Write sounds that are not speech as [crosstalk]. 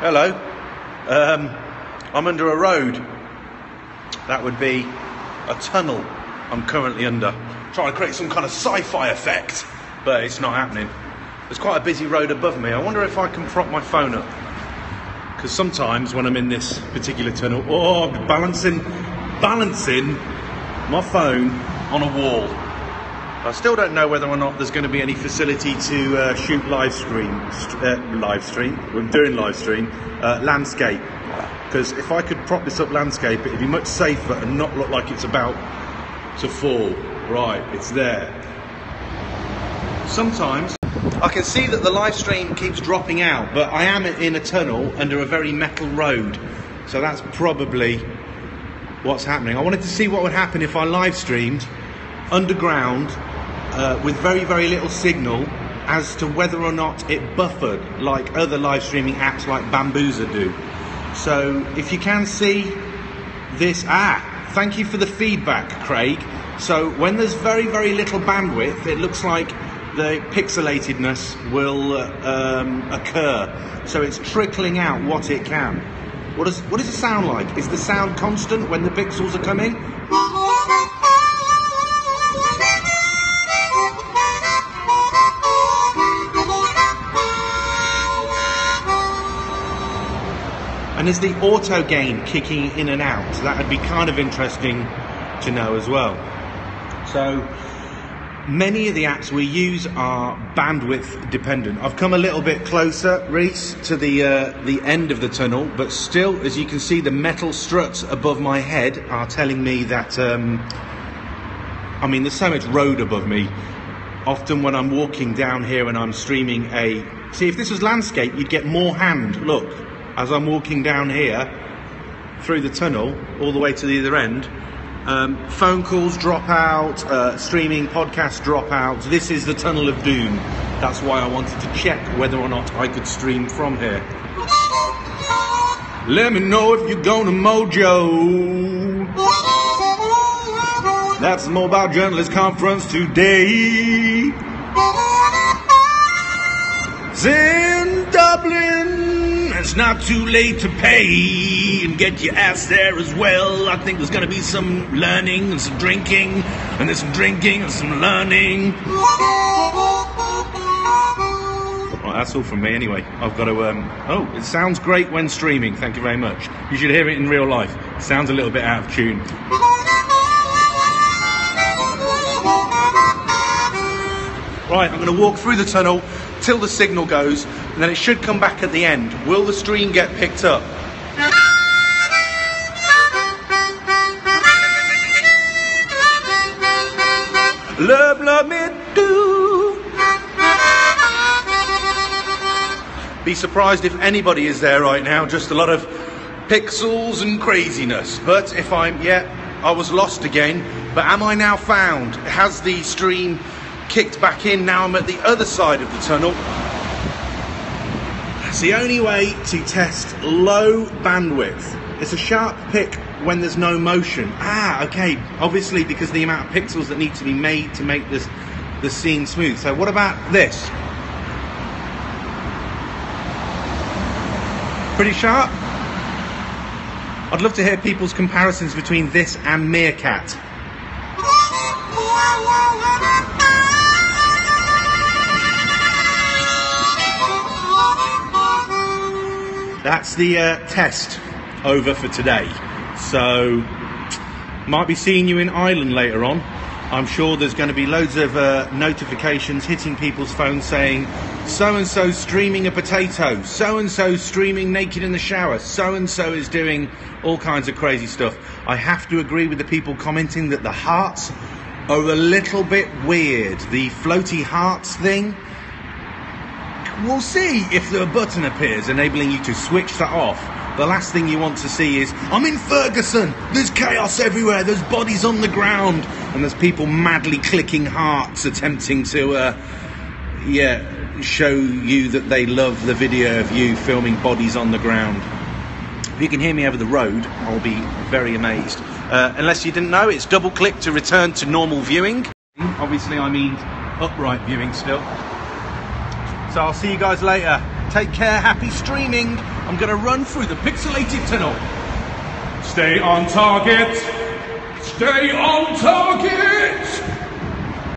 Hello. Um, I'm under a road. That would be a tunnel I'm currently under. Trying to create some kind of sci fi effect, but it's not happening. There's quite a busy road above me. I wonder if I can prop my phone up. Because sometimes when I'm in this particular tunnel, oh, balancing, balancing my phone on a wall. I still don't know whether or not there's going to be any facility to uh, shoot live stream, st- uh, live stream. We're doing live stream uh, landscape because if I could prop this up landscape, it'd be much safer and not look like it's about to fall. Right, it's there. Sometimes I can see that the live stream keeps dropping out, but I am in a tunnel under a very metal road, so that's probably what's happening. I wanted to see what would happen if I live streamed underground uh, with very, very little signal as to whether or not it buffered like other live streaming apps like Bambuser do. So if you can see this, ah, thank you for the feedback, Craig. So when there's very, very little bandwidth, it looks like the pixelatedness will um, occur. So it's trickling out what it can. What does, what does it sound like? Is the sound constant when the pixels are coming? And is the auto gain kicking in and out? That would be kind of interesting to know as well. So, many of the apps we use are bandwidth dependent. I've come a little bit closer, Reese, to the uh, the end of the tunnel, but still, as you can see, the metal struts above my head are telling me that. Um, I mean, there's so much road above me. Often, when I'm walking down here and I'm streaming a, see, if this was landscape, you'd get more hand. Look, as I'm walking down here through the tunnel all the way to the other end. Um, phone calls drop out, uh, streaming podcasts drop out. This is the tunnel of doom. That's why I wanted to check whether or not I could stream from here. Let me know if you're going to Mojo. That's the Mobile Journalist Conference today. Dublin. It's not too late to pay and get your ass there as well. I think there's going to be some learning and some drinking, and there's some drinking and some learning. Right, that's all from me anyway. I've got to. Um, oh, it sounds great when streaming. Thank you very much. You should hear it in real life. It sounds a little bit out of tune. Right, I'm going to walk through the tunnel till the signal goes, and then it should come back at the end. Will the stream get picked up? Love, love me do. Be surprised if anybody is there right now. Just a lot of pixels and craziness. But if I'm, yeah, I was lost again. But am I now found? Has the stream kicked back in? Now I'm at the other side of the tunnel. It's the only way to test low bandwidth. It's a sharp pick when there's no motion. Ah, okay. Obviously, because the amount of pixels that need to be made to make this the scene smooth. So, what about this? Pretty sharp. I'd love to hear people's comparisons between this and Meerkat. [laughs] That's the uh, test over for today. So, might be seeing you in Ireland later on. I'm sure there's going to be loads of uh, notifications hitting people's phones saying, so and so streaming a potato, so and so streaming naked in the shower, so and so is doing all kinds of crazy stuff. I have to agree with the people commenting that the hearts are a little bit weird. The floaty hearts thing. We'll see if the button appears enabling you to switch that off. The last thing you want to see is, I'm in Ferguson, there's chaos everywhere, there's bodies on the ground, and there's people madly clicking hearts attempting to, uh, yeah, show you that they love the video of you filming bodies on the ground. If you can hear me over the road, I'll be very amazed. Uh, unless you didn't know, it's double click to return to normal viewing. Obviously, I mean upright viewing still. So I'll see you guys later. Take care. Happy streaming. I'm to run through the pixelated tunnel. Stay on target. Stay on target.